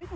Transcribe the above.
Yes.